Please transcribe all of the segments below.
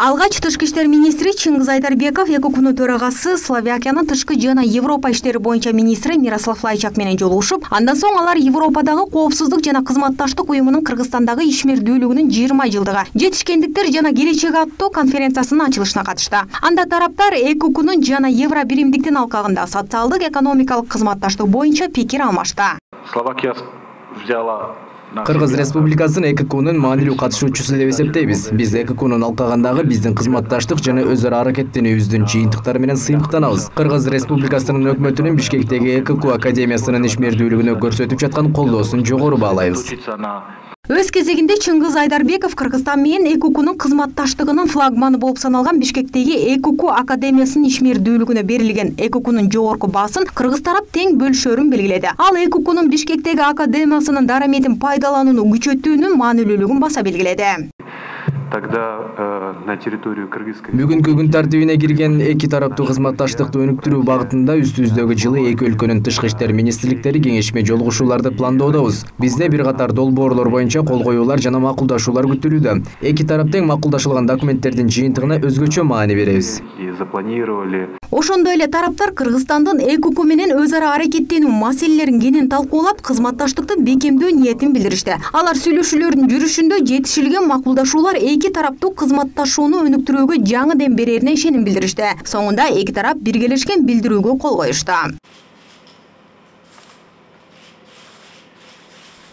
алгач тышкы иштер министри чыңгыз айдарбеков экукнун төрагасы словакиянын тышкы жана европа иштери боюнча министри мирослав лайчак менен жолугушуп андан соң алар европадагы коопсуздук жана кызматташтык уюмунун кыргызстандагы ишмердүүлүгүнүн жыйырма жылдыгы жетишкендиктер жана келечек аттуу конференциясынын ачылышына катышты. Анда тараптар экукнун жана евро биримдиктин алкагында социалдык экономикалык кызматташтык боюнча пикир алмашты. Словакия взяла кыргыз республикасынын эккунун маанилүү катышуучусу деп эсептейбиз. Биз эккунун алкагындагы биздин кызматташтык жана өз ара аракеттенүүбүздүн жыйынтыктары менен сыймыктанабыз кыргыз республикасынын өкмөтүнүн бишкектеги экку академиясынын ишмердүүлүгүнө көрсөтүп жаткан колдоосун жогору баалайбыз өз кезегинде чыңгыз айдарбеков кыргызстан менен экукнун кызматташтыгынын флагманы болуп саналган бишкектеги экуку академиясынын ишмердүүлүгүнө берилген экукнун жогорку баасын кыргыз тарап тең бөлүшөрүн белгиледи ал экукнун бишкектеги академиясынын дараметин пайдаланууну күчөтүүнүн маанилүүлүгүн баса белгиледи тогда э, на территорию кыргызской бүгүнкү күн тартибине кирген эки тараптуу кызматташтыкты өнүктүрүү багытында үстүбүздөгү жылы эки өлкөнүн тышкы иштер министрликтери кеңешме жолугушууларды пландоодобуз бизде бир катар долбоорлор боюнча кол коюулар жана макулдашуулар күтүлүүдө эки тарап тең макулдашылган документтердин жыйынтыгына өзгөчө маани беребиз и запланировали ошондой эле тараптар кыргызстандын экуку менен өз ара аракеттенүү маселелерин кенен талкуулап кызматташтыкты бекемдөө ниетин билдиришти. Алар сүйлөшүүлөрдүн жүрүшүндө жетишилген макулдашуулар эки тараптуу кызматташууну өнүктүрүүгө жаңы дем берерине ишеним билдиришти соңунда эки тарап биргелешкен билдирүүгө кол коюшту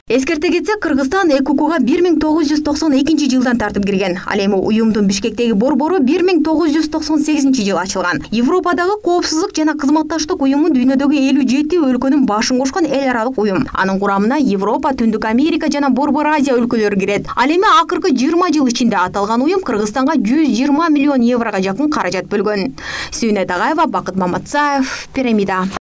эскерте кетсек кыргызстан экукуга бир миң тогуз жүз токсон экинчи жылдан тартып кирген. Ал эми уюмдун бишкектеги борбору бир миң тогуз жүз токсон сегизинчи жылы ачылган. Европадагы коопсуздук жана кызматташтык уюму дүйнөдөгү элүү жети өлкөнүн башын кошкон эл аралык уюм. Анын курамына европа түндүк америка жана борбор азия өлкөлөрү кирет. Ал эми акыркы жыйырма жыл ичинде аталган уюм кыргызстанга жүз жыйырма миллион еврого жакын каражат бөлгөн. Сүйүнөт агаева бакыт маматзаев пирамида